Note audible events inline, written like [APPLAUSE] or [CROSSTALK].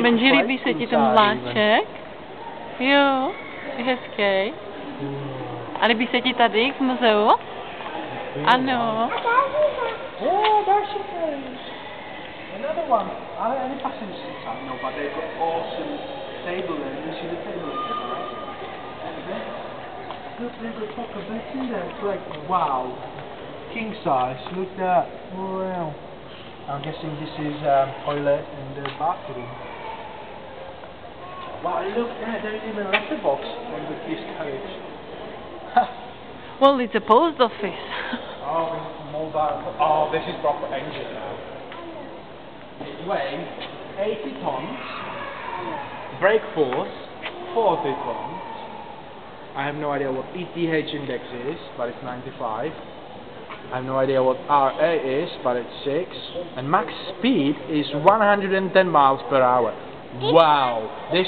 Menži, líbí se ti ten vláček? Jo, je hezký. A líbí se ti tady v muzeu? Ano. Another one. I only passengers but they've got awesome Look, they've got proper beds in there. It's like, wow. King size. Look at that. Wow. I'm guessing this is um, toilet and the bathroom. Wow, look there. There's even a letterbox on the, this coach. [LAUGHS] Well, it's a post office. [LAUGHS] Oh, mobile. Oh, this is proper engine now. It weighs 80 tons. Brake force 40 tons. I have no idea what ETH index is, but it's 95. I have no idea what RA is, but it's 6. And max speed is 110 miles per hour. Wow! This